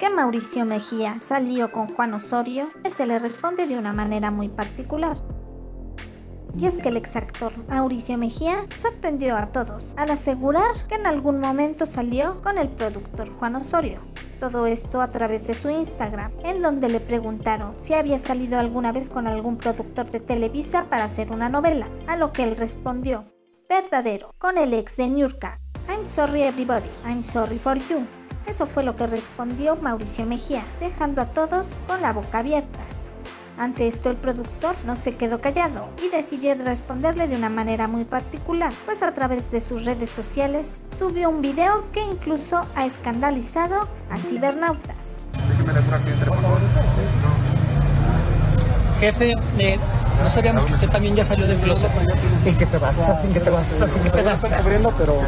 que Mauricio Mejía salió con Juan Osorio, este le responde de una manera muy particular. Y es que el exactor Mauricio Mejía sorprendió a todos al asegurar que en algún momento salió con el productor Juan Osorio. Todo esto a través de su Instagram, en donde le preguntaron si había salido alguna vez con algún productor de Televisa para hacer una novela, a lo que él respondió, verdadero, con el ex de Nurka. I'm sorry everybody, I'm sorry for you. Eso fue lo que respondió Mauricio Mejía, dejando a todos con la boca abierta. Ante esto el productor no se quedó callado y decidió responderle de una manera muy particular, pues a través de sus redes sociales subió un video que incluso ha escandalizado a cibernautas. Jefe, eh, no sabíamos que usted también ya salió del closet. ¿En qué te vas? ¿En qué te vas? ¿En qué te vas? cubriendo, pero...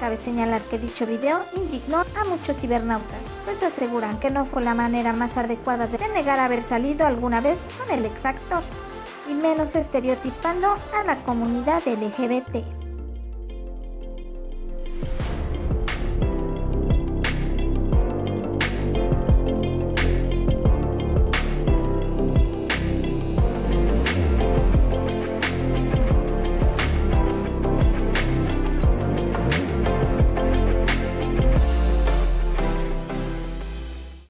Cabe señalar que dicho video indignó a muchos cibernautas, pues aseguran que no fue la manera más adecuada de negar haber salido alguna vez con el exactor, y menos estereotipando a la comunidad LGBT.